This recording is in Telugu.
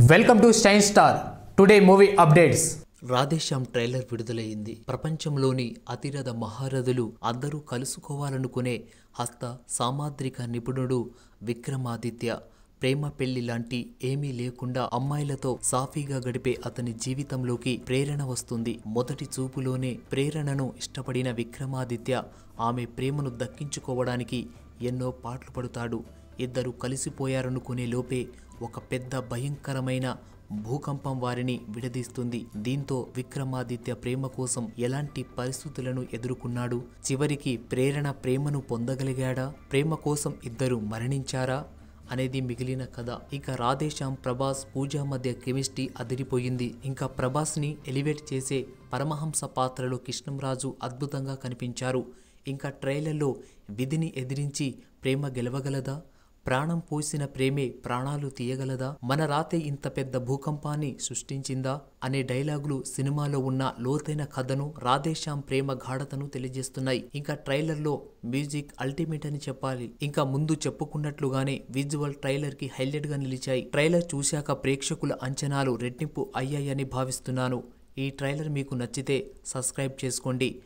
Welcome to stain star today movie updates Radhe Shyam trailer విడుదలైంది ప్రపంచంలోని అతిరథ మహారథులు అందరూ కలుసుకోవాలనుకునే హస్త సామాద్రిక నిపుణుడు విక్రమాదిత్య. ప్రేమ పెళ్ళి లాంటి ఏమీ లేకుండా అమ్మాయిలతో సాఫీగా గడిపే అతని జీవితంలోకి ప్రేరణ వస్తుంది. మొదటి చూపులోనే ప్రేరణను ఇష్టపడిన విక్రమాదిత్య ఆమె ప్రేమను దక్కించుకోవడానికి ఎన్నో పాటలు పడుతాడు. ఇద్దరు కలిసిపోయారనుకునే లోపే ఒక పెద్ద భయంకరమైన భూకంపం వారిని విడదీస్తుంది. దీంతో విక్రమాదిత్య ప్రేమ కోసం ఎలాంటి పరిస్థితులను ఎదుర్కొన్నాడు? చివరికి ప్రేరణ ప్రేమను పొందగలిగాడా? ప్రేమ కోసం ఇద్దరు మరణించారా? అనేది మిగిలిన కథ. ఇక రాధేశ్యాం ప్రభాస్ పూజ మధ్య కెమిస్ట్రీ అదిరిపోయింది. ఇంకా ప్రభాస్ని ఎలివేట్ చేసే పరమహంస పాత్రలో కృష్ణంరాజు అద్భుతంగా కనిపించారు. ఇంకా ట్రైలర్లో విధిని ఎదిరించి ప్రేమ గెలవగలదా? ప్రాణం పోసిన ప్రేమే ప్రాణాలు తీయగలదా? మన రాతే ఇంత పెద్ద భూకంపాన్ని సృష్టించిందా? అనే డైలాగులు సినిమాలో ఉన్న లోతైన కథను రాధేశ్యాం ప్రేమ గాఢతను తెలియజేస్తున్నాయి. ఇంకా ట్రైలర్లో మ్యూజిక్ అల్టిమేట్ అని చెప్పాలి. ఇంకా ముందు చెప్పుకున్నట్లుగానే విజువల్ ట్రైలర్కి హైలైట్గా నిలిచాయి. ట్రైలర్ చూశాక ప్రేక్షకుల అంచనాలు రెట్టింపు అయ్యాయని భావిస్తున్నాను. ఈ ట్రైలర్ మీకు నచ్చితే సబ్స్క్రైబ్ చేసుకోండి.